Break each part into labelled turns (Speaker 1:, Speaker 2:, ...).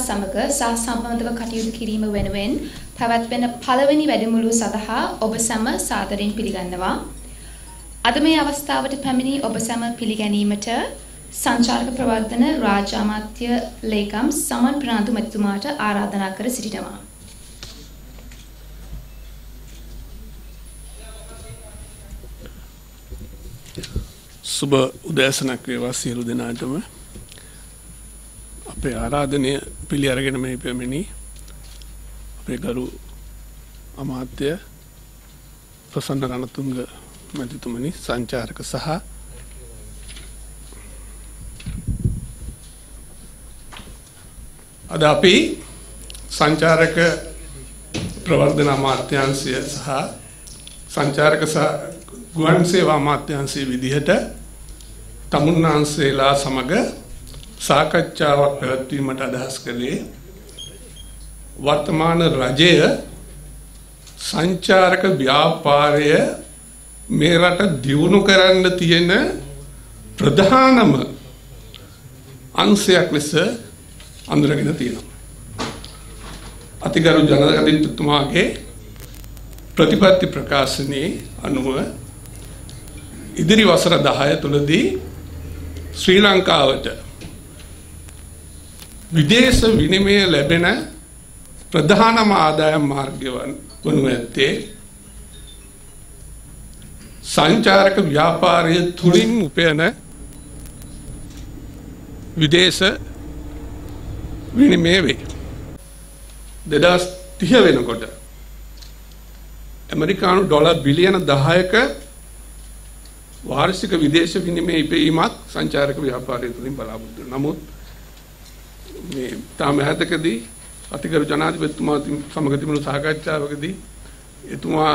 Speaker 1: සමග සහසම්බන්ධව කටයුතු කිරීම වෙනුවෙන් පැවැත්වෙන පළවෙනි වැඩමුළුව සඳහා ඔබ සැම සාදරයෙන් පිළිගන්නවා. අද මේ අවස්ථාවට පැමිණි ඔබ සැම පිළිගැනීමට සංචාරක ප්‍රවර්ධන රාජ්‍ය අමාත්‍ය ලේකම් සමන් ප්‍රනාන්දු මැතිතුමාට ආරාධනා කර සිටිනවා.
Speaker 2: සුබ උදෑසනක් වේවා සියලු දෙනාටම අපේ ආරාධනය පිළි අරගෙන මේ පැමිණි අපේ ගරු අමාත්‍ය ප්‍රසන්න රණතුංග මැතිතුමනි සංචාරක සහ අද අපි සංචාරක ප්‍රවර්ධන අමාත්‍යංශය සහ සංචාරක සහ ගුවන් සේවා අමාත්‍යංශයේ විදිහට තමුන්නාන්සේලා සමග සාකච්ඡාවක් පැවැත්වීමට අදහස් කළේ වර්තමාන රජය සංචාරක ව්‍යාපාරය මේ රට දියුණු කරන්න තියෙන ප්‍රධානම අංශයක් ලෙස අඳුරගෙන තියෙනවා. අතිගරු ජනගතිතුමාගේ ප්‍රතිපත්ති ප්‍රකාශනයේ අනුව ඉදිරි වසර 10 තුලදී ශ්‍රී ලංකාවට විදේශ විනිමය ලැබෙන ප්‍රධානම ආදායම් මාර්ගය වනු ඇත්තේ සංචාරක ව්‍යාපාරය තුලින් උපයන විදේශ විනිමය වේ. 2030 වෙනකොට ඇමරිකානු ඩොලර් බිලියන 10ක වාර්ෂික විදේශ විනිමය ඉපීමක් සංචාරක ව්‍යාපාරය තුලින් බලාපොරොත්තු නමුත් මේ තාම හැතකදී අතිගරු ජනාධිපතිතුමා සමග තිබුණු සාකච්ඡාවකදී එතුමා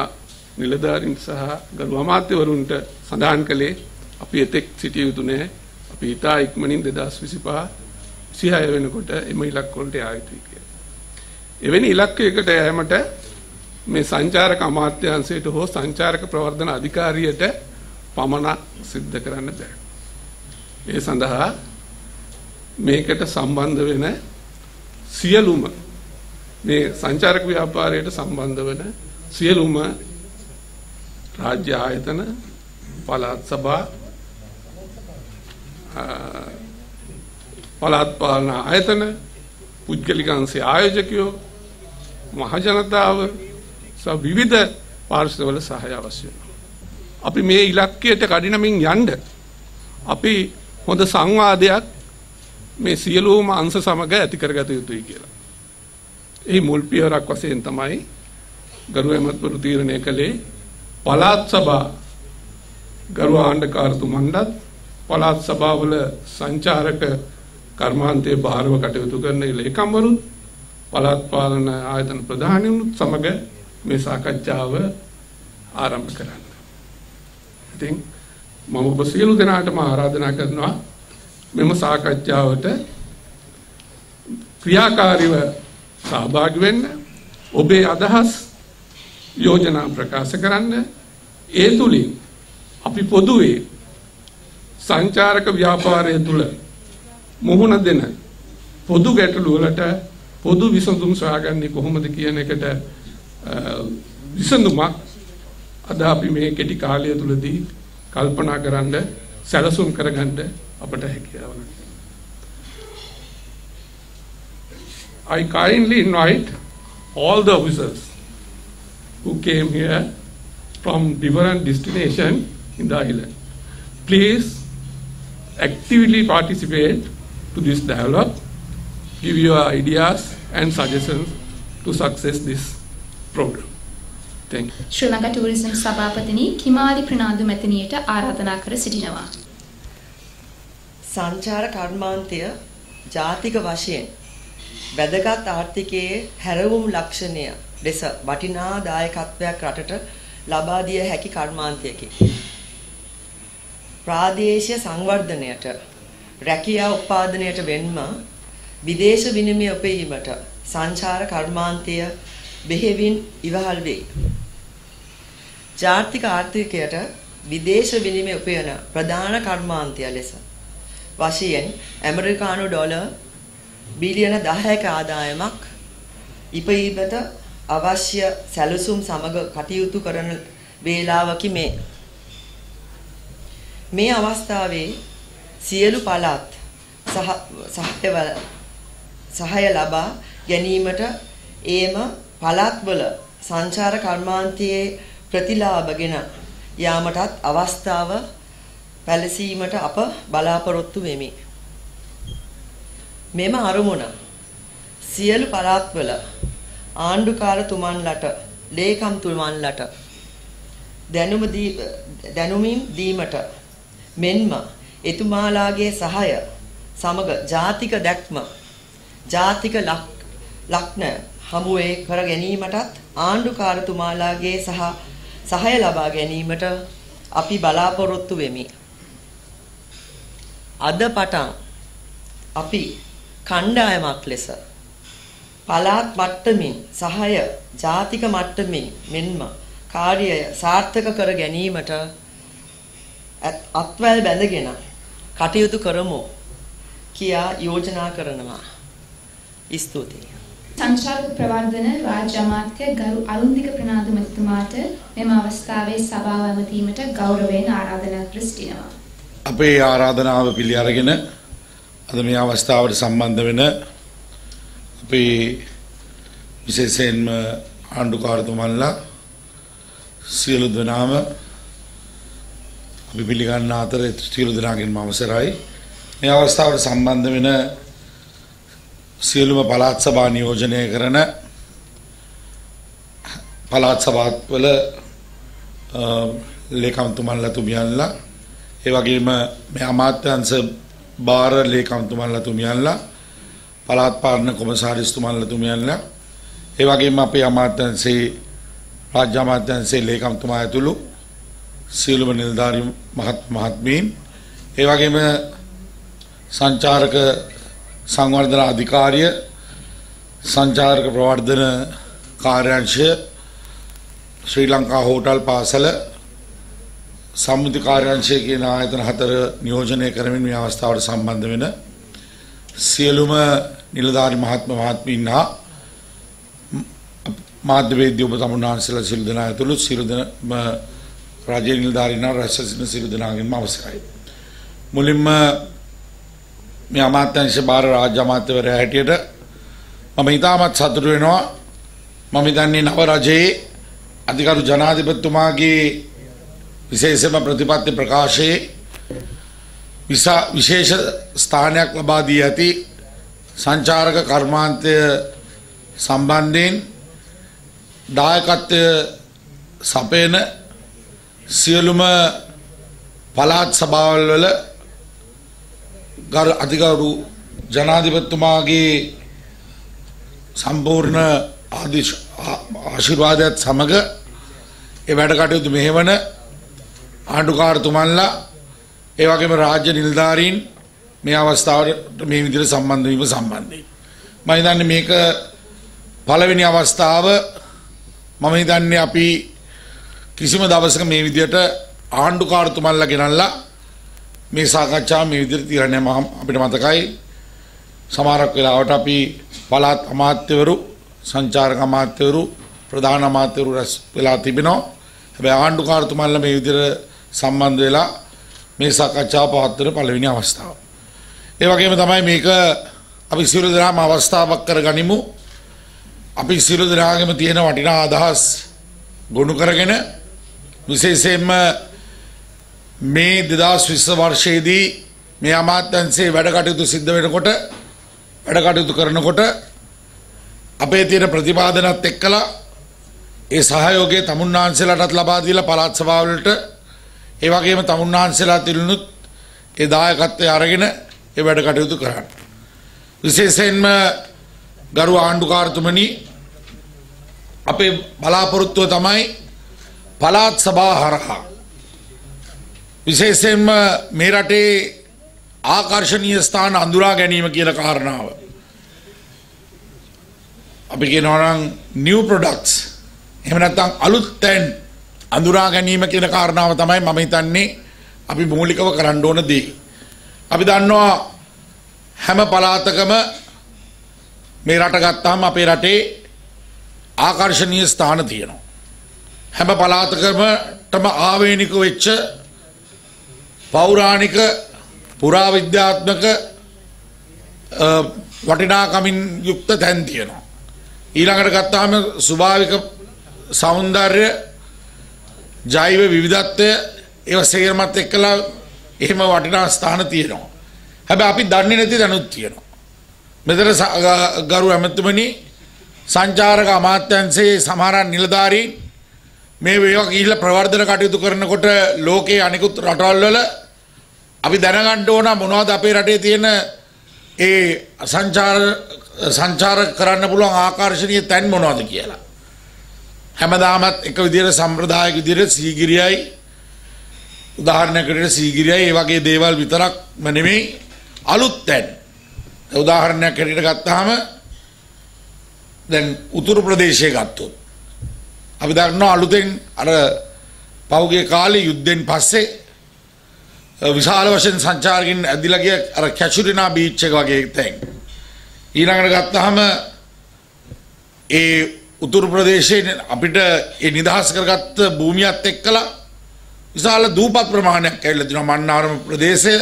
Speaker 2: නිලධාරීන් සහ ගරු අමාත්‍යවරුන්ට සඳහන් කළේ අපි එතෙක් සිටිය යුතු නැහැ. අපි ඉතා ඉක්මනින් 2025 26 වෙනකොට එම ඉලක්ක වලට යා යුතුයි කියලා. එවැනි ඉලක්කයකට යෑමට මේ සංචාරක අමාත්‍යාංශයට හෝ සංචාරක ප්‍රවර්ධන අධිකාරියට පමණක් සිද්ධ කරන්න බෑ. ඒ සඳහා මේකට සම්බන්ධ වෙන සියලුම මේ සංචාරක ව්‍යාපාරයට සම්බන්ධ වෙන සියලුම රාජ්‍ය ආයතන පළාත් සභා පළාත් පාලන ආයතන පුද්ගලික අංශයේ ආයෝජකයෝ මහ ජනතාව සහ විවිධ පාර්ශ්වවල සහාය අවශ්‍ය අපි මේ ඉලක්කයට කඩිනමින් යන්න අපි හොඳ සංවාදයක් මේ සියලුම අංශ සමග ඇති කරගත යුතුයි කියලා. එහි මුල් පියවරක් වශයෙන් තමයි ගරු එමත්වරු තීරණය කළේ පළාත් සභා ගරු ආණ්ඩකාරතුමන්ටත් පළාත් සභාවල සංචාරක කර්මාන්තයේ භාරව කටයුතු කරන ලේකම්වරුන් පළාත් පාලන ආයතන ප්‍රධානීනුත් සමග මේ සාකච්ඡාව ආරම්භ කරන්න. ඉතින් මම ඔබ සියලු දෙනාටම ආරාධනා කරනවා මෙම සාකච්ඡාවට ක්‍රියාකාරීව සහභාගී වෙන්න ඔබේ අදහස් යෝජනා ප්‍රකාශ කරන්න ඒ තුලින් අපි පොදුවේ සංචාරක ව්‍යාපාරය තුල මුහුණ දෙන පොදු ගැටලු වලට පොදු විසඳුම් සොයාගන්නේ කොහොමද කියන එකට විසඳුමක් අද අපි මේ කෙටි කාලය තුලදී කල්පනා කරන්න සැලසුම් කරගන්න අපට හැකියාව I kindly invite all the officers who came here from different destination in the island. Please actively participate to this dialogue, give your ideas and suggestions to success this program. Thank you.
Speaker 1: Sri Lanka tourism සභාපතිනි Kimali Fernando මැතිණියට ආරාධනා කර සිටිනවා.
Speaker 3: සංචාර කර්මාන්තය ජාතික වශයෙන් වැදගත් ආර්ථිකයේ හැරවුම් ලක්ෂණය ලෙස වටිනා දායකත්වයක් රටට ලබා දිය හැකි කර්මාන්තයකි. ප්‍රාදේශීය සංවර්ධනයට රැකියා උත්පාදනයට වෙන්ම විදේශ විනිමය උපයීමට සංචාර කර්මාන්තය බෙහෙවින් ඉවහල් වේ. ජාතික ආර්ථිකයට විදේශ විනිමය උපයන ප්‍රධාන කර්මාන්තය ලෙස වශයෙන් ඇමරිකානු ඩොලර් බිලියන 10ක ආදායමක් ඉපීමට අවශ්‍ය සැලසුම් සමග කටයුතු කරන වේලාවකි මේ. මේ අවස්ථාවේ සියලු පළාත් සහ සහාය ලබා ගැනීමට ඒම පළාත්වල සංචාර කර්මාන්තයේ ප්‍රතිලාභගෙන යාමටත් අවස්ථාව පැලසීමට අප බලාපොරොත්තු වෙමි. මෙම අරමුණ සියලු පළාත්වල ආණ්ඩුකාරතුමන්ලට ලේකම්තුමන්ලට දැනුම දැනුමින් දීමට මෙන්ම එතුමාලාගේ සහාය සමග ජාතික දැක්ම ජාතික ලක්න හමුවේ කර ගැනීමටත් ආණ්ඩුකාරතුමාලාගේ සහ සහාය ලබා ගැනීමට අපි බලාපොරොත්තු වෙමි. අද පටන් අපි කණ්ඩායමක් ලෙස පළාත් මට්ටමින් සහාය ජාතික මට්ටමින් මෙන්ම කාර්යය සාර්ථක කර ගැනීමට අත්වැල් බැඳගෙන කටයුතු කරමු කියා යෝජනා කරනවා. ස්තුතියි.
Speaker 1: සංචාරක ප්‍රවර්ධන රාජ්‍ය අමාත්‍ය ගරු අරුන්දික ප්‍රනාන්දු මැතිතුමාට මෙම අවස්ථාවේ සභාව ඇමතීමට ගෞරවයෙන් ආරාධනා කර සිටිනවා.
Speaker 4: අපේ ආරාධනාව පිළි අරගෙන අද මේ අවස්ථාවට සම්බන්ධ වෙන අපේ විශේෂයෙන්ම ආණ්ඩුකාරතුමන්ලා සියලු දෙනාම අපි පිළිගන්න අතර සියලු දෙනාගෙන්ම අවසරයි. මේ අවස්ථාවට සම්බන්ධ වෙන සියලුම පළාත් සභා නියෝජනය කරන පළාත් සභාවල ලේකම්තුමන්ලා තුමියන්ලා ඒ වගේම මේ අමාත්‍යංශ භාර ලේකම්තුමන්ලා තුමියන්ලා පළාත් පාලන කොමසාරිස්තුමන්ලා තුමියන්ලා ඒ වගේම අපේ අමාත්‍යංශයේ රාජ්‍ය අමාත්‍යංශයේ ලේකම්තුමා ඇතුළු සියලුම නිලධාරි මහත් මහත්මීන් ඒ වගේම සංචාරක සංවර්ධන අධිකාරිය සංචාරක ප්‍රවර්ධන කාර්යාංශය ශ්‍රී ලංකා හෝටල් පාසල සම්මුති කාර්යාංශය කියන ආයතන හතර නියෝජනය කරමින් මේ අවස්ථාවට සම්බන්ධ වෙන සියලුම නිලධාරි මහත්ම මහත්මීන් හා මාධ්‍යවේද්‍ය ඔබ තමුන්නාන්සලා සියලු දෙනා ඇතුළු සියලු දෙනාම රජය නිලධාරීන් රැස් සිටින සියලු දෙනාගෙන්ම අවසරයි. මුලින්ම මේ අමාත්‍යංශ භාර රාජ්‍ය අමාත්‍යවරයා හැටියට මම ඉතාමත් සතුටු වෙනවා මම හිතන්නේ නව රජයේ අධිකරු ජනාධිපතිතුමාගේ විශේෂම ප්‍රතිපත්ති ප්‍රකාශයේ විසා විශේෂ ස්ථානයක් ලබා දී ඇති සංචාරක කර්මාන්තය සම්බන්ධයෙන් දායකත්වය සපයන සියලුම පළාත් සභාවල් වල ගරු අධිකරු ජනාධිපතිතුමාගේ සම්පූර්ණ ආශිර්වාදයත් සමග ඒ වැඩ කටයුතු මෙහෙවන ආණ්ඩුකාරතුමන්ලා ඒ වගේම රාජ්‍ය නිලධාරීන් මේ අවස්ථාවට මේ විදිහට සම්බන්ධ වීම සම්බන්ධයෙන් මම හිතන්නේ මේක පළවෙනි අවස්ථාව. මම හිතන්නේ අපි කිසිම දවසක මේ විදිහට ආණ්ඩුකාරතුමන්ලා ගෙනල්ලා මේ සාකච්ඡාව මේ විදිහට තිරන්නේ අපිට මතකයි සමහරක් වෙලාවට අපි පළාත් අමාත්‍යවරු සංචාරක අමාත්‍යවරු ප්‍රධාන අමාත්‍යවරු රැස් වෙලා තිබෙනවා. හැබැයි ආණ්ඩුකාරතුමන්ලා මේ විදිහට සම්බන්ධ වෙලා මේ සාකච්ඡාව පවත්වන පළවෙනි අවස්ථාව. ඒ වගේම තමයි මේක අපි සියලු දෙනාම අවස්ථාවක් කරගනිමු. අපි සියලු දෙනාගේම තියෙන වටිනා අදහස් ගොනු කරගෙන විශේෂයෙන්ම මේ 2020 වර්ෂයේදී මේ අමාත්‍යංශයේ වැඩ කටයුතු සිද්ධ වෙනකොට වැඩ කටයුතු කරනකොට අපේ තියෙන ප්‍රතිපාදනත් එක්කලා ඒ සහයෝගය තමුන්නාන්සේලාටත් ලබා දීලා පළාත් සභාවලට ඒ වගේම තමුන්නාන්සේලා තිලුණුත් ඒ දායකත්වය අරගෙන ඒ වැඩ කටයුතු කරන්න. විශේෂයෙන්ම ගරු ආණ්ඩුකාරතුමනි අපේ බලාපොරොත්තුව තමයි පළාත් සභා හරහා. විශේෂයෙන්ම මේ රටේ ආකර්ශනීය ස්ථාන අඳුරා ගැනීම කියන කාරණාව. අපි කියනවා නම් new products. එහෙම නැත්නම් අලුත් තැන් අඳුරා ගැනීම කියන කාරණාව තමයි මම හිතන්නේ අපි මූලිකව කරන්න ඕන දේ. අපි දන්නවා හැම පළාතකම මේ රට ගත්තාම අපේ රටේ ආකර්ශනීය ස්ථාන තියෙනවා. හැම පළාතකමටම ආවේනික වෙච්ච පෞරාණික පුරාවිද්‍යාත්මක අ, වටිනාකමින් යුක්ත තැන් තියෙනවා. ඊළඟට ගත්තාම ස්වභාවික සෞන්දර්ය ජෛව විවිධත්වය ඒව සේරමත් එක්කලා එහෙම වටිනා ස්ථාන තියෙනවා. හැබැයි අපි දන්නේ නැති දැනුත් තියෙනවා. මෙතන ස- ග- ගරු ඇමතුමනි සංචාරක අමාත්‍යංශයේ සමහරන් නිලධාරීන් මේ වේවා ගිහිල්ලා ප්‍රවර්ධන කටයුතු කරනකොට ලෝකයේ අනිකුත් රටවල් වල අපි දැනගන්න ඕන මොනවද අපේ රටේ තියෙන ඒ සංචාර සංචාර කරන්න පුළුවන් ආකර්ශනීය තැන් මොනවද කියලා. හැමදාමත් එක විදිහට සම්ප්‍රදායික විදිහට සීගිරියයි උදාහරණයකට සීගිරියයි ඒ වගේ දේවල් විතරක්ම නෙමෙයි අලුත් තැන්. උදාහරණයක් හැටියට ගත්තාම දැන් උතුරු ප්‍රදේශය ගත්තොත් අපි දන්නවා අලුතෙන් අර පෞගේ කාලේ යුද්ධෙන් පස්සේ අ, විශාල වශයෙන් සංචාරකින් ඇදිලා ගිය අර කැචුරිනා බීච් එක වගේ තැන්. ඊළඟට ගත්තාම ඒ උතුරු ප්‍රදේශයේ අපිට ඒ නිදහස් කරගත්ත භූමියත් එක්කලා විශාල දූපත් ප්‍රමාණයක් ඇවිල්ලා තිනවා මන්නාරම ප්‍රදේශය.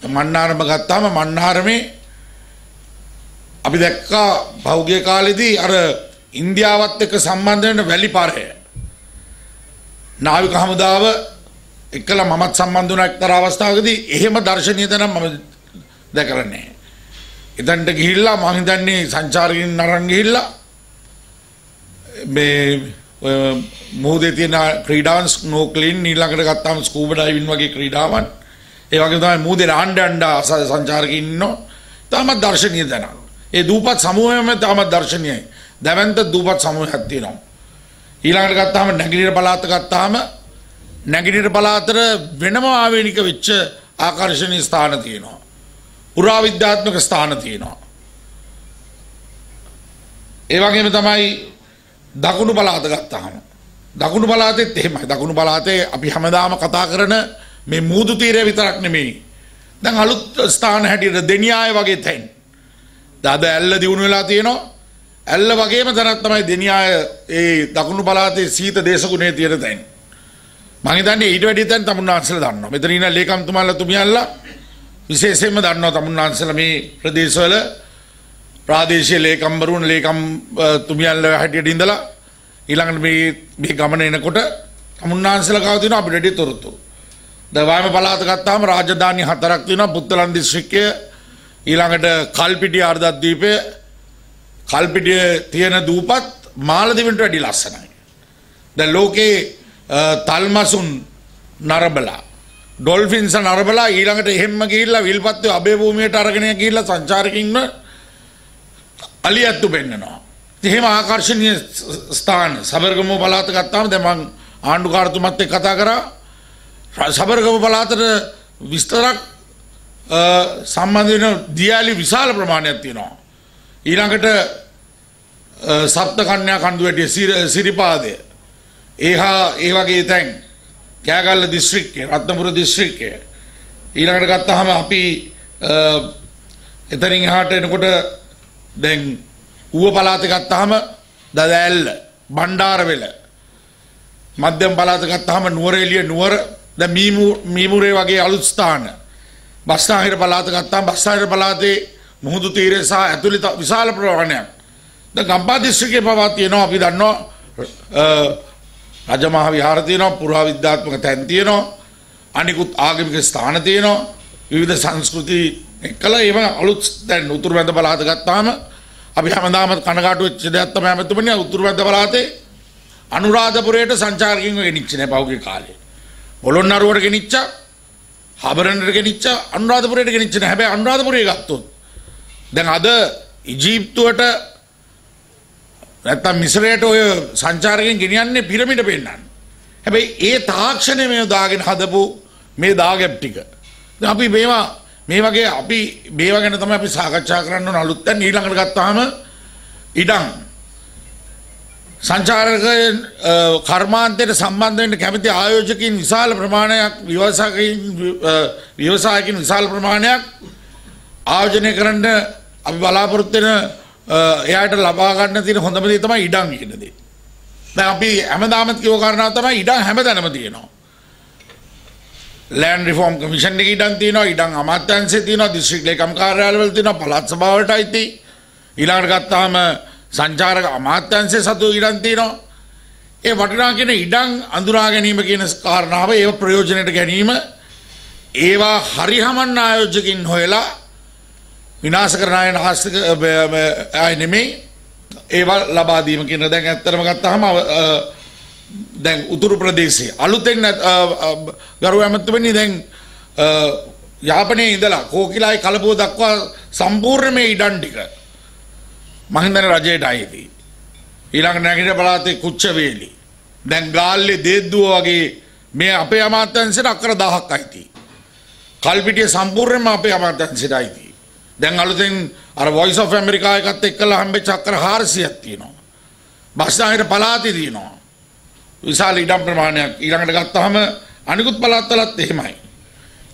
Speaker 4: මන්නාරම ගත්තාම මන්නාරමේ අපි දැක්කා පහුගිය කාලෙදී අර ඉන්දියාවත් එක්ක සම්බන්ධ වෙන වැලි පාරය. නාවික හමුදාව එක්කලා මමත් සම්බන්ධ වුණ එක්තරා අවස්ථාවකදී එහෙම දර්ශනීය තැනක් මම දැකලා නැහැ. එතනට ගිහිල්ලා මම හිතන්නේ සංචාරකින් අරන් ගිහිල්ලා මේ ඔය මුහුදේ තියෙන ක්‍රීඩාවන් ස්නෝක්ලින් ඊළඟට ගත්තාම ස්කූබා ඩයිවිං වගේ ක්‍රීඩාවන් ඒ වගේ තමයි මුහුදේ රාණ්ඩ අණ්ඩා සංචාරකින් ඉන්නෝ තාමත් දර්ශනීය තැනක්. ඒ දූපත් සමූහයම තාමත් දර්ශනීයයි. දැවැන්ත දූපත් සමූහයක් තියෙනවා. ඊළඟට ගත්තාම නැගිටින පළාත ගත්තාම නැගිටින පළාතට වෙනම ආවේනික වෙච්ච ආකර්ශනීය ස්ථාන තියෙනවා. පුරාවිද්‍යාත්මක ස්ථාන තියෙනවා. ඒ වගේම තමයි දකුණු පළාත ගත්තාම දකුණු පළාතෙත් එහෙමයි. දකුණු පළාතේ අපි හැමදාම කතා කරන මේ මූදු තීරය විතරක් නෙමෙයි. දැන් අලුත් ස්ථාන හැටියට දෙනියාය වගේ තැන්. දද ඇල්ල දියුණු වෙලා තියෙනවා. ඇල්ල වගේම තැනක් තමයි දෙනියාය ඒ දකුණු පළාතේ සීත දේශගුණයේ තියෙන තැන්. මම හිතන්නේ ඊට වැඩි තැන් තමුන්නාන්සලා දන්නවා. මෙතන ඉන්න ලේකම්තුමාලා තුමියල්ලා විශේෂයෙන්ම දන්නවා තමුන්නාන්සලා මේ ප්‍රදේශවල ප්‍රාදේශීය ලේකම්වරුන් ලේකම් අ, තුමියල්ලා හැටියට ඉඳලා ඊළඟට මේ මේ ගමන එනකොට තමුන්නාන්සලා ගාව තියෙනවා අපිට වැඩි තොරතුරු. දැන් වායම පළාත ගත්තාම රාජධානි හතරක් තියෙනවා පුත්තලන් දිස්ත්‍රික්කය ඊළඟට කල්පිටිය අර්ධද්වීපය කල්පිටිය තියෙන දූපත් මාලදිවට වැඩි ලස්සනයි. දැන් ලෝකේ අ, තල්මසුන් නරබලා ඩොල්ෆින්ස නරබලා ඊළඟට එහෙම්ම ගිහිල්ලා විල්පත්තු අබේ භූමියට අරගෙන ගිහිල්ලා සංචාරකින්ම අලියත්තු පෙන්නනවා. එහෙම ආකර්ශනීය ස්- ස්ථාන සබර්ගම පළාත ගත්තාම දැන් මං ආණ්ඩුකාරතුමත් එක්ක කතා කරා ර- සබර්ගම පළාතට විස්තරක් අ, සම්බන්ධ වෙන දියාලි විශාල ප්‍රමාණයක් තියෙනවා. ඊළඟට අ, සප්ත කන්‍යා කන්දු වැටිය සිර- සිරිපාදය ඒහා ඒ වගේ තැන් කෑගල්ල දිස්ත්‍රික්කය රත්නපුර දිස්ත්‍රික්කය ඊළඟට ගත්තහම අපි අ, එතනින් එහාට එනකොට දැන් ඌව පළාත ගත්තාම දදැල්ල බණ්ඩාරවෙල මධ්‍යම පළාත ගත්තාම නුවරඑළිය නුවර දැන් මීමු මීමුරේ වගේ අලුත් ස්ථාන. බස්නාහිර පළාත ගත්තාම බස්නාහිර පළාතේ මුහුදු තීරය සහ ඇතුළේ ත- විශාල ප්‍රමාණයක් දැන් ගම්පා දිස්ත්‍රික්කයේ පවා තියෙනවා. අපි දන්නවා අ, රජමහා විහාර තියෙනවා පුරා විද්‍යාත්මක තැන් තියෙනවා අනිකුත් ආගමික ස්ථාන තියෙනවා විවිධ සංස්කෘති එක්කලා ඒව අලුත් දැන් උතුරු මැද පළාත ගත්තාම අපි හැමදාම කනගාටු වෙච්ච දෙයක් තමයි හැමතුමනි උතුරු මැද පළාතේ අනුරාධපුරයට සංචාරකින් ගෙනිච්ච නෑ පහුගිය කාලේ. පොළොන්නරුවට ගෙනිච්චා හබරනට ගෙනිච්චා අනුරාධපුරයට ගෙනිච්ච නෑ. හැබැයි අනුරාධපුරය ගත්තොත් දැන් අද ඉජිප්තුවට නැත්තම් මිස්රයට ඔය සංචාරකයන් ගෙනියන්නේ පිරමිඩ පෙන්වන්න. හැබැයි ඒ තාක්ෂණය මේ දාගෙන හදපු මේ දාගැබ් ටික. දැන් අපි මේවා මේ වගේ අපි මේවා ගැන තමයි අපි සාකච්ඡා කරන්න ඕන අලුත් දැන් ඊළඟට ගත්තාම ඉඩම් සංචාරකයන් අ, කර්මාන්තයට සම්බන්ධ වෙන්න කැමති ආයෝජකින් විශාල ප්‍රමාණයක් ව්‍යවසායකින් අ, ව්‍යවසායකින් විශාල ප්‍රමාණයක් ආයෝජනය කරන්න අපි බලාපොරොත්තු වෙන අ, එයාට ලබා ගන්න තියෙන හොඳම දේ තමයි ඉඩම් කියන දේ. දැන් අපි හැමදාමත් කියව කාරණාව තමයි ඉඩම් හැමතැනම තියෙනවා. ලෑන්ඩ් රිෆෝම් කමිෂන් එකේ ඉඩම් තියෙනවා, ඉඩම් අමාත්‍යාංශයේ තියෙනවා, දිස්ත්‍රික් ලේකම් කාර්යාලවල තියෙනවා, පළාත් සභාවලට අයිති. ඊළඟට ගත්තාම සංචාරක අමාත්‍යංශයේ සතු ඉඩම් තියෙනවා. ඒ වටිනා කියන ඉඩම් අඳුරා ගැනීම කියන කාරණාව ඒව ප්‍රයෝජනයට ගැනීම ඒවා හරි හමන්න ආයෝජකින් හොයලා විනාශ කරන අය නාස්තික අය නෙමෙයි ඒවා ලබා දීම කියන දැන් ඇත්තටම ගත්තාම අ, දැන් උතුරු ප්‍රදේශයේ අලුතෙන් අ, අ, ගරු ඇමතුමනි දැන් අ, යාපනයේ ඉඳලා කෝකිලායි කලපුව දක්වා සම්පූර්ණ මේ ඉඩම් ටික මහින්දන රජයට අයිති. ඊළඟ නැගිට පළාතේ කුච්චවේලි. දැන් ගාල්ලේ දේද්දුව වගේ මේ අපේ අමාත්‍යංශයට අක්කර 1000ක් අයිති. කල්පිටිය සම්පූර්ණයෙන්ම අපේ අමාත්‍යංශයට අයිති. දැන් අලුතෙන් අර Voice of America එකත් එක්කලා හම්බෙච්ච අක්කර 400ක් තියෙනවා. බස්නාහිර පළාතේ තියෙනවා. විශාල ඉඩම් ප්‍රමාණයක් ඊළඟට ගත්තාම අනිකුත් පළාත්වලත් එහෙමයි.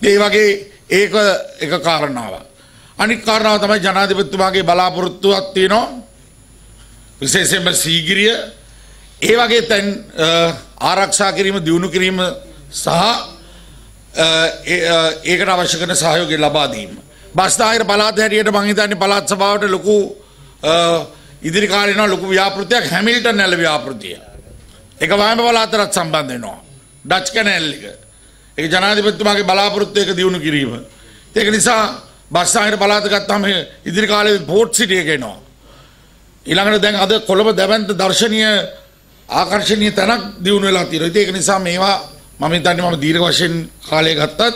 Speaker 4: ඒ වගේ ඒක එක කාරණාවක්. අනිත් කාරණාව තමයි ජනාධිපතිතුමාගේ බලාපොරොත්තුවක් තියෙනවා. විශේෂයෙන්ම සීගිරිය ඒ වගේ තැන් අ, ආරක්ෂා කිරීම දියුණු කිරීම සහ අ, ඒ- අ, ඒකට අවශ්‍ය කරන සහයෝගය ලබා දීම. බස්නාහිර පළාත හැටියට මං හිතන්නේ පළාත් සභාවට ලොකු අ, ඉදිරි කාලේ යනවා ලොකු ව්‍යාපෘතියක් හැමිල්ටන් නැල ව්‍යාපෘතිය. ඒක වහම පළාතරත් සම්බන්ධ වෙනවා. ඩච් කැනල් එක. ඒක ජනාධිපතිතුමාගේ බලාපොරොත්තු එක දියුණු කිරීම. ඒක නිසා බස්නාහිර පළාත ගත්තාම ඉදිරි කාලේ පෝට් සිටි එක එනවා. ඊළඟට දැන් අද කොළඹ දැවැන්ත දර්ශනීය ආකර්ශනීය තැනක් දියුණු වෙලා තියෙනවා. ඉතින් ඒක නිසා මේවා මම හිතන්නේ මම දීර්ඝ වශයෙන් කාලය ගත්තත්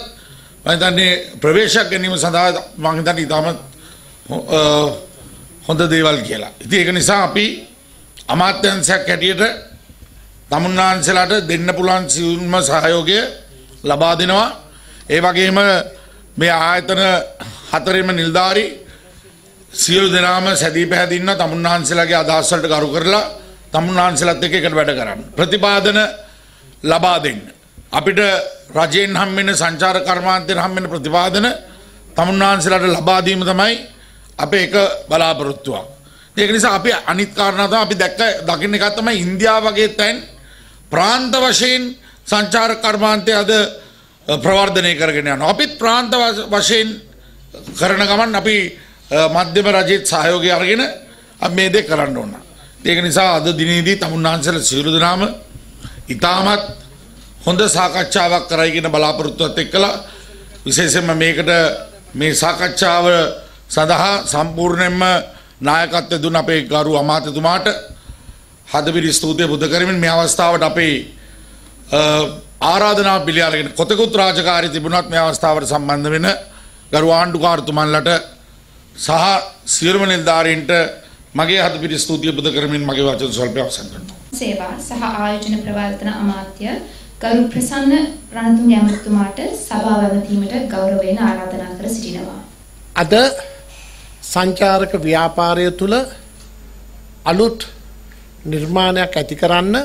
Speaker 4: මම හිතන්නේ ප්‍රවේශයක් ගැනීම සඳහා මම හිතන්නේ ඉතාමත් හො- අ, හොඳ දේවල් කියලා. ඉතින් ඒක නිසා අපි අමාත්‍යංශයක් හැටියට තමුන්නාන්සලාට දෙන්න පුළුවන් සියුම්ම සහයෝගය ලබා දෙනවා. ඒ වගේම මේ ආයතන හතරෙම නිල්ධාරී සියලු දෙනාම සැදී පැහැදින්න තමුන්නාන්සලාගේ අදහස් වලට ගරු කරලා තමුන්නාන්සලත් එක්ක එකට වැඩ කරන්න. ප්‍රතිපාදන ලබා දෙන්න. අපිට රජයෙන් හම්බෙන සංචාර කර්මාන්තයෙන් හම්බෙන ප්‍රතිපාදන තමුන්නාන්සලාට ලබා දීම තමයි අපේ එක බලාපොරොත්තුවක්. ඒක නිසා අපි අනිත් කාරණා තමයි අපි දැක්ක දකින්න එකක් තමයි ඉන්දියාව වගේ තැන් ප්‍රාන්ත වශයෙන් සංචාර කර්මාන්තය අද අ, ප්‍රවර්ධනය කරගෙන යනවා. අපිත් ප්‍රාන්ත වශ- වශයෙන් කරන ගමන් අපි අ, මධ්‍යම රජයේත් සහයෝගය අරගෙන අපි මේ දේ කරන්න ඕන. ඒක නිසා අද දිනේදී තමුන්නාන්සලා සියලු දෙනාම ඉතාමත් හොඳ සාකච්ඡාවක් කරයි කියන බලාපොරොත්තුවත් එක්කලා විශේෂයෙන්ම මේකට මේ සාකච්ඡාව සඳහා සම්පූර්ණයෙන්ම නායකත්වය දුන්න අපේ ගරු අමාත්‍යතුමාට හදපිරි ස්තුතිය බුද්ධ කරමින් මේ අවස්ථාවට අපේ අ, ආරාධනාව පිළිඅරගෙන කොතෙකුත් රාජකාරී තිබුණත් මේ අවස්ථාවට සම්බන්ධ වෙන ගරු ආණ්ඩුකාරතුමන්ලට සහ සියලුම නිලධාරීන්ට මගේ හදපිරි ස්තුතිය බුද්ධ කරමින් මගේ වචන ස්වල්පය අවසන් කරනවා.
Speaker 1: සේවා සහ ආයෝජන ප්‍රවර්තන අමාත්‍ය ගරු ප්‍රසන්න රණතුංග ඇමතිතුමාට සභාව ඇමතීමට ගෞරවයෙන් ආරාධනා කර සිටිනවා.
Speaker 5: අද සංචාරක ව්‍යාපාරය තුළ අලුත් නිර්මාණයක් ඇති කරන්න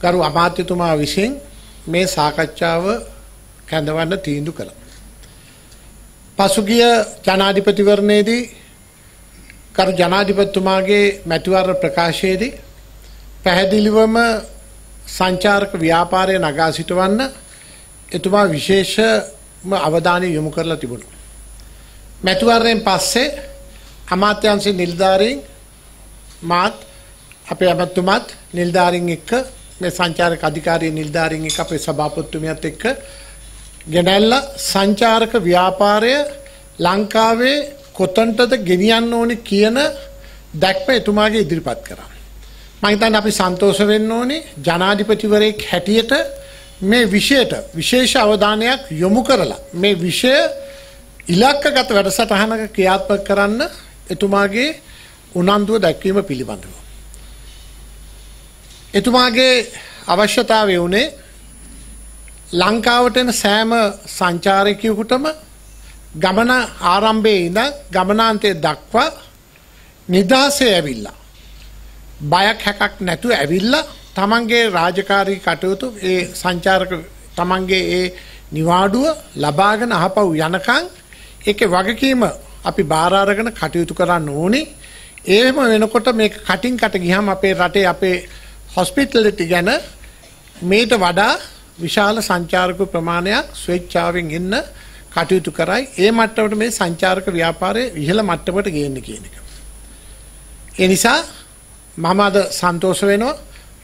Speaker 5: ගරු අමාත්‍යතුමා විසින් මේ සාකච්ඡාව කැඳවන්න තීන්දු කළ. පසුගිය ජනාධිපතිවරණයේදී කරු ජනාධිපතිතුමාගේ මැතිවර ප්‍රකාශයේදී පැහැදිලිවම සංචාරක ව්‍යාපාරය නගා සිටවන්න එතුමා විශේෂම අවධානය යොමු කරලා තිබුණු. මැතිවරණයෙන් පස්සේ අමාත්‍යංශ නිලධාරීන් මාත් අපේ ඇමතුමත් නිලධාරීන් එක්ක මේ සංචාරක අධිකාරී නිලධාරීන් එක්ක අපේ සභාපතිතුමියත් එක්ක ගෙනැල්ල සංචාරක ව්‍යාපාරය ලංකාවේ කොතන්ටද ගෙනියන්න ඕනි කියන දැක්ම එතුමාගේ ඉදිරිපත් කරා. මම හිතන්නේ අපි සන්තෝෂ වෙන්න ඕනේ ජනාධිපතිවරයෙක් හැටියට මේ විෂයට විශේෂ අවධානයක් යොමු කරලා මේ විෂය ඉලක්කගත වැඩසටහනක ක්‍රියාත්මක කරන්න එතුමාගේ උනන්දුව දැක්වීම පිළිබඳව. එතුමාගේ අවශ්‍යතාවය වුණේ ලංකාවට එන සෑම සංචාරකයකුටම ගමන ආරම්භයේ ඉඳන් ගමනාන්තය දක්වා නිදහසේ ඇවිල්ලා. බයක් හැකක් නැතුව ඇවිල්ලා තමන්ගේ රාජකාරී කටයුතු ඒ සංචාරක තමන්ගේ ඒ නිවාඩුව ලබාගෙන අහපව් යනකං ඒක වගකීම අපි බාරාරගෙන කටයුතු කරන්න ඕනේ. ඒම වෙනකොට මේ කටින් කට ගිහම අපේ රටේ අපේ හොස්පිටලිටි ගැන මේට වඩා විශාල සංචාරක ප්‍රමාණයක් ස්වේච්ඡාවෙන් එන්න කටයුතු කරයි ඒ මට්ටමට මේ සංචාරක ව්‍යාපාරය ඉහළ මට්ටමට ගේන්න කියන එක. ඒ නිසා මම අද සන්තෝෂ වෙනවා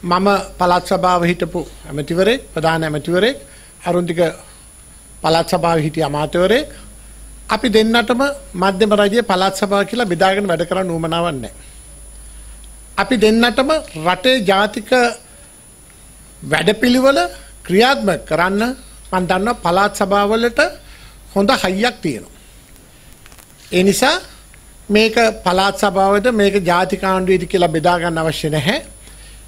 Speaker 5: මම පළාත් සභාව හිටපු ඇමතිවරයෙක් ප්‍රධාන ඇමතිවරයෙක් අරුන්තික පළාත් සභාව හිටිය අමාත්‍යවරයෙක් අපි දෙන්නටම මධ්‍යම රජයේ පළාත් සභාව කියලා බෙදාගෙන වැඩ කරන්න උවමනාවක් නැහැ. අපි දෙන්නටම රටේ ජාතික වැඩපිළිවෙල ක්‍රියාත්මක කරන්න මම දන්නවා පළාත් සභාවලට හොඳ හයියක් තියෙනවා. ඒ නිසා මේක පළාත් සභාවද මේක ජාතික ආණ්ඩුවේද කියලා බෙදා ගන්න අවශ්‍ය නැහැ.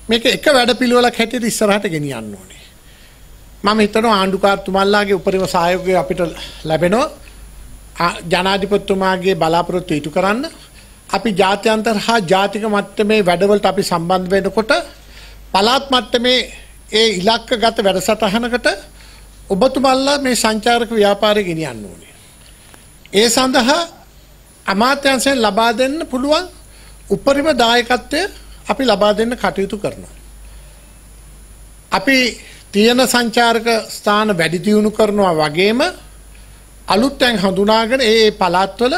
Speaker 5: මේක එක වැඩපිළිවෙලක් හැටියට ඉස්සරහට ගෙනියන්න ඕනේ. මම හිතනවා ආණ්ඩුකාරතුමල්ලාගේ උපරිම සහයෝගය අපිට ලැබෙනවා ජනාධිපතිතුමාගේ බලාපොරොත්තු ඉටු කරන්න අපි ජාත්‍යන්තර හා ජාතික මට්ටමේ වැඩවලට අපි සම්බන්ධ වෙනකොට පළාත් මට්ටමේ ඒ ඉලක්කගත වැඩසටහනකට ඔබතුමල්ලා මේ සංචාරක ව්‍යාපාරය ගෙනියන්න ඕනේ. ඒ සඳහා අමාත්‍යංශයෙන් ලබා දෙන්න පුළුවන් උපරිම දායකත්වය අපි ලබා දෙන්න කටයුතු කරනවා. අපි තියෙන සංචාරක ස්ථාන වැඩි දියුණු කරනවා වගේම අලුත් තැන් හඳුනාගෙන ඒ පළාත්වල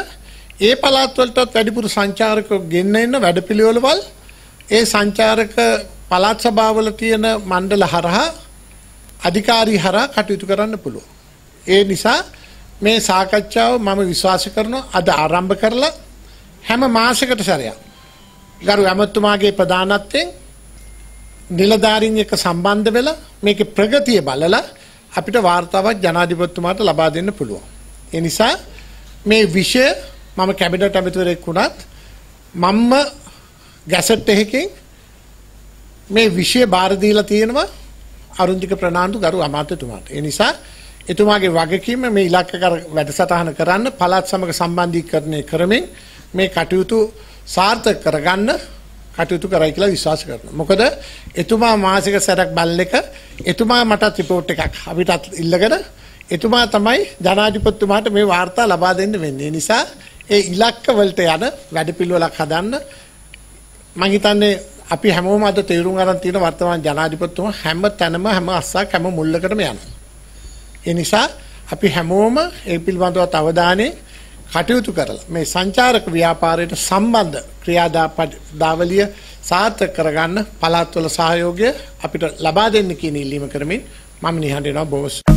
Speaker 5: ඒ පළාත්වලටත් වැඩිපුර සංචාරකයෝ ගෙන්න එන්න වැඩපිළිවෙළවල් ඒ සංචාරක පළාත් සභාවල තියෙන මණ්ඩල හරහා අධිකාරී හරහා කටයුතු කරන්න පුළුවන්. ඒ නිසා මේ සාකච්ඡාව මම විශ්වාස කරනවා අද ආරම්භ කරලා හැම මාසයකට සැරයක් ගරු ඇමතුමාගේ ප්‍රධානත්වයෙන් නිලධාරීන් එක්ක සම්බන්ධ වෙලා මේකේ ප්‍රගතිය බලලා අපිට වාර්තාවක් ජනාධිපතිතුමාට ලබා දෙන්න පුළුවන්. ඒ නිසා මේ විෂය මම කැබිනට් ඇමතිවරයෙක් වුණත් මම්ම ගැසට් එකකින් මේ විෂය බාර දීලා තියෙනවා අරුන්තික ප්‍රනාන්දු ගරු අමාත්‍යතුමාට. ඒ නිසා එතුමාගේ වගකීම මේ ඉලක්ක කර වැඩසටහන කරන්න පළාත් සමග සම්බන්ධීකරණය කරමින් මේ කටයුතු සාර්ථක කරගන්න කටයුතු කරයි කියලා විශ්වාස කරනවා. මොකද එතුමා මාසික සැරක් බල්ල එක එතුමා මටත් රිපෝට් එකක් අපිටත් ඉල්ලගෙන එතුමා තමයි ජනාධිපතිතුමාට මේ වාර්තා ලබා දෙන්න වෙන්නේ. නිසා ඒ ඉලක්ක වලට යන වැඩපිළිවෙලක් හදන්න මම හිතන්නේ අපි හැමෝම අද තේරුම් ගන්න තියෙන වර්තමාන ජනාධිපතිතුමා හැම තැනම හැම අස්සක් හැම මුල්ලකටම යනවා. ඒ නිසා අපි හැමෝම ඒ පිළිබඳව අවධානය කටයුතු කරලා මේ සංචාරක ව්‍යාපාරයට සම්බන්ධ ක්‍රියාදාවලිය සාර්ථක කරගන්න පළාත්වල සහයෝගය අපිට ලබා දෙන්න කියන ඉල්ලීම කරමින් මම නිහඬ වෙනවා බොහොම